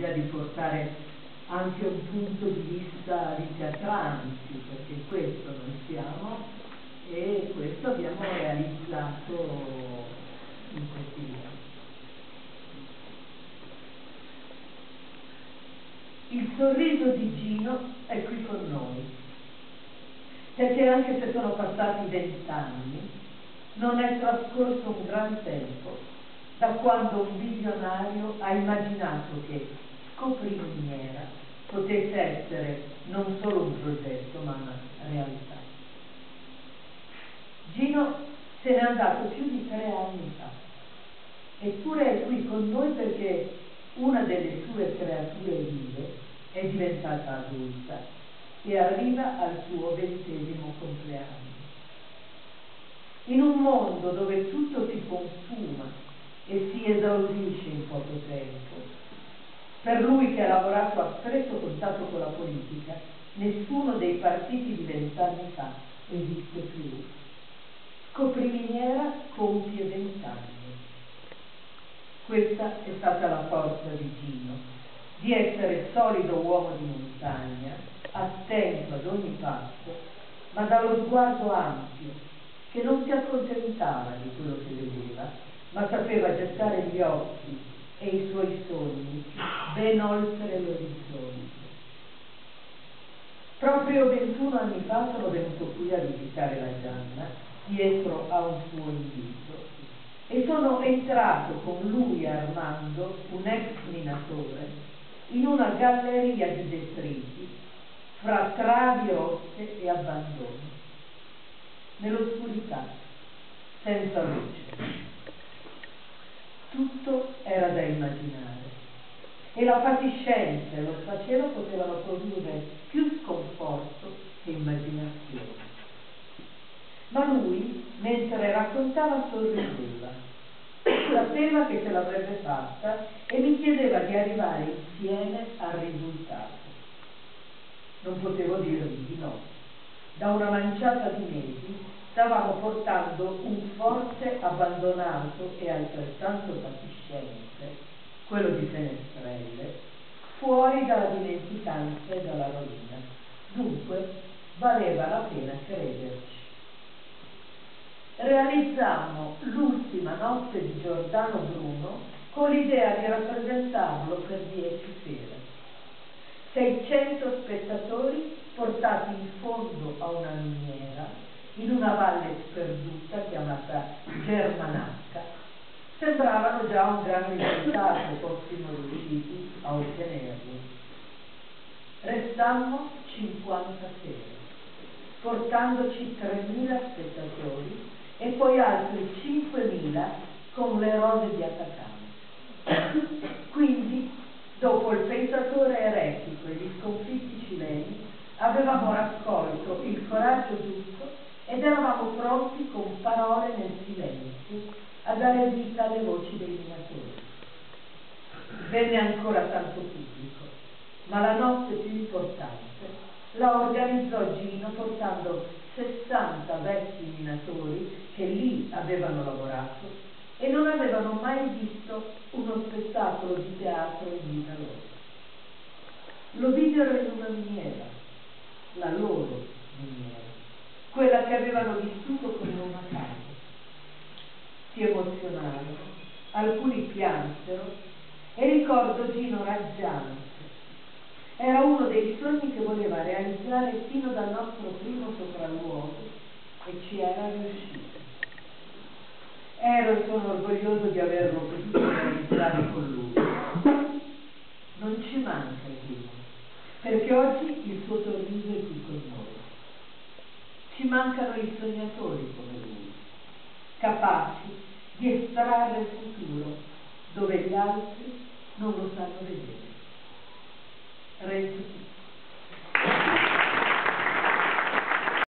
l'idea di portare anche un punto di vista di teatranti, perché questo noi siamo e questo abbiamo realizzato in questi anni. Il sorriso di Gino è qui con noi, perché anche se sono passati vent'anni, non è trascorso un gran tempo da quando un visionario ha immaginato che scoprimiera potesse essere non solo un progetto, ma una realtà. Gino se n'è andato più di tre anni fa, eppure è qui con noi perché una delle sue creature vive è diventata adulta e arriva al suo ventesimo compleanno. In un mondo dove tutto si consuma e si esaurisce in poco tempo, per lui che ha lavorato a stretto contatto con la politica, nessuno dei partiti di vent'anni fa esiste più. Scopriminiera compie vent'anni. Questa è stata la forza di Gino, di essere solido uomo di montagna, attento ad ogni passo, ma dallo sguardo ampio, che non si accontentava di quello che vedeva, ma sapeva gettare gli occhi e i suoi sogni ben oltre l'orizzonte. Proprio 21 anni fa sono venuto qui a visitare la Gianna, dietro a un suo invito, e sono entrato con lui Armando, un ex minatore, in una galleria di detriti fra travi rotte e abbandoni nell'oscurità, senza luce. Tutto era da immaginare e la fatiscenza e lo sfacelo potevano produrre più sconforto che immaginazione. Ma lui, mentre raccontava, sorrideva. Sapeva che ce l'avrebbe fatta e mi chiedeva di arrivare insieme al risultato. Non potevo dirgli di no da una manciata di mesi stavamo portando un forte abbandonato e altrettanto fatiscente, quello di Fenestrelle, fuori dalla dimenticanza e dalla rovina. Dunque valeva la pena crederci. Realizzammo l'ultima notte di Giordano Bruno con l'idea di rappresentarlo per dieci sere. 600 spettatori portati in fondo a una miniera in una valle sperduta chiamata Germanacca. Sembravano già un gran risultato, fossimo riusciti a ottenerlo. Restammo 50 sere, portandoci 3.000 spettatori e poi altri 5.000 con le rose di Atacama. Quindi Dopo il pensatore eretico e gli sconfitti cileni, avevamo raccolto il coraggio giusto ed eravamo pronti con parole nel silenzio a dare vita alle voci dei minatori. Venne ancora tanto pubblico, ma la notte più importante la organizzò Gino portando 60 vecchi minatori che lì avevano lavorato e non avevano mai visto uno spettacolo di teatro in vita loro. Lo videro in una miniera, la loro miniera, quella che avevano vissuto come una casa. Si emozionarono, alcuni piansero e ricordo Gino raggiante. Era uno dei sogni che voleva realizzare fino dal nostro primo sopralluogo e ci era riuscito. Ero e sono orgoglioso di averlo mancano i sognatori come lui, capaci di estrarre il futuro dove gli altri non lo sanno vedere. Renzo